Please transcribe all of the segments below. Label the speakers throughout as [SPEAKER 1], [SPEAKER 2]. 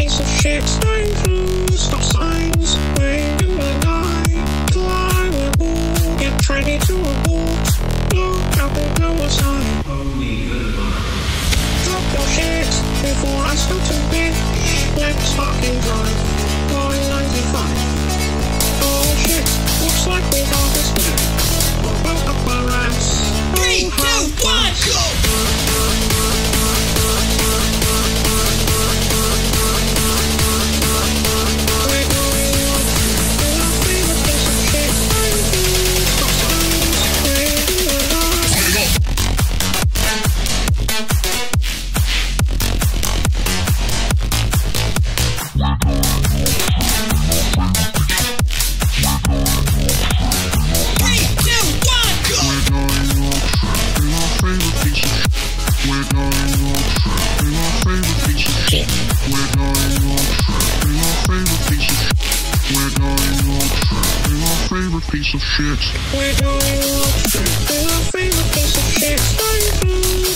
[SPEAKER 1] piece of shit. Signs, stop signs, wait in the night. Fly with bull, get ready to abort. Look out the go aside. Drop your shit before I start to bid. Let's fucking drive.
[SPEAKER 2] Piece of shit.
[SPEAKER 1] We're going off with our favorite piece of shit.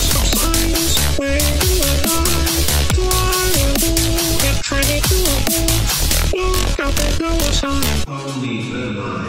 [SPEAKER 1] Stop signs, we're in the line. Fly and bull, get ready to. Look out the go aside. Drop